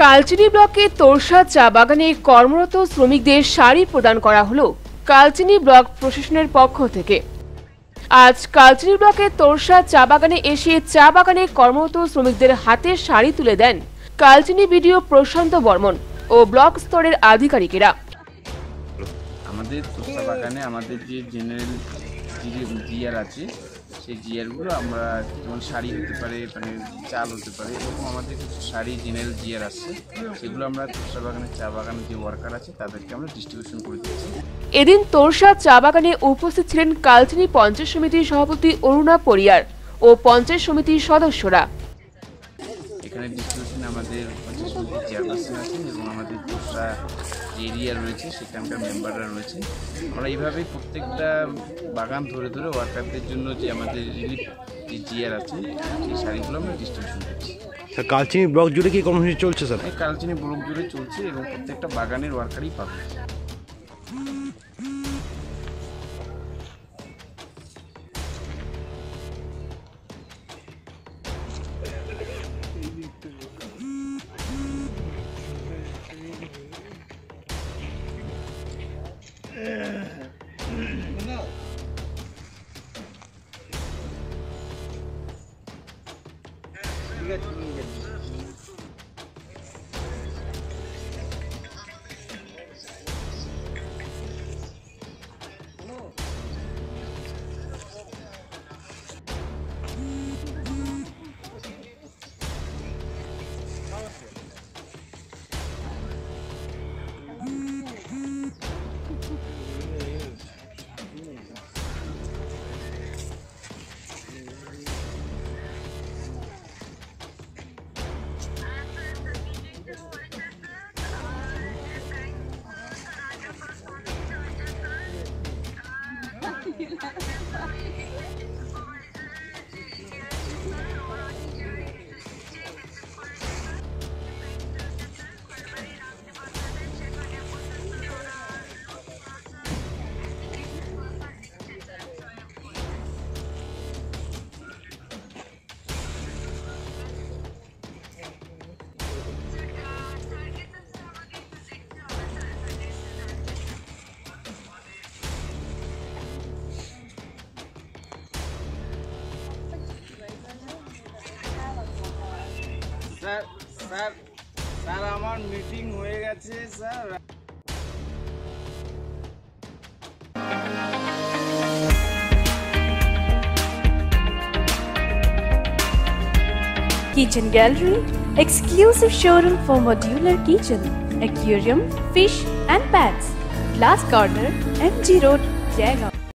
কালচিনি ব্লকে তোরসা চা বাগানে কর্মরত শ্রমিকদের শাড়ি প্রদান করা হলো কালচিনি ব্লক প্রশাসনের পক্ষ থেকে। আজ কালচিনি ব্লকের তোরসা চা বাগানে এসে চা বাগানে কর্মরত শ্রমিকদের হাতে শাড়ি তুলে দেন কালচিনি বিডিও প্রশান্ত বর্মন ও ব্লক স্তরের আধিকারিকেরা। আমাদের তোষা বাগানে আমাদের যে জেনারেল জিয়ার আছে সেই জিয়ারগুলো আমরা যেমন শাড়ি হতে পারে মানে চাল হতে পারে, এরকম আমাদের কিছু শাড়ি জেনারেল জিয়ার আছে। সেগুলো আমরা তোষা বাগানের চা বাগানের যে ওয়ার্কার আছে, তাদেরকে আমরা ডিস্ট্রিবিউশন করে দিচ্ছি। এদিন তোরসা চা বাগানে উপস্থিত ছিলেন কালচিনি পঞ্চায়েত সমিতির সভাপতি অরুণা পরিয়ার ও পঞ্চায়েত সমিতির সদস্যরা। এখানে ডিস্ট্রিবিউশনে আমাদের সমিতির চেয়ারপারসন আছেন এবং আমাদের যে এরিয়া রয়েছে সেখানকার মেম্বাররা রয়েছে। আমরা এইভাবেই প্রত্যেকটা বাগান ধরে ধরে ওয়ার্কারদের জন্য যে আমাদের রিলিফ যে জিয়ার আছে সেই শাড়িগুলো আমরা ডিস্ট্রিবিউশন করছি। স্যার কালচিনি ব্লক জুড়ে কি কর্মসূচি চলছে স্যার? কালচিনি ব্লক জুড়ে চলছে এবং প্রত্যেকটা বাগানের ওয়ার্কারই পাবে। no. You got to meet him. Sir sir sir আমার মিটিং হয়ে গেছে sir Kitchen Gallery, exclusive showroom for modular kitchen, aquarium, fish and pets. Glass Corner, MG Road, Jaigaon.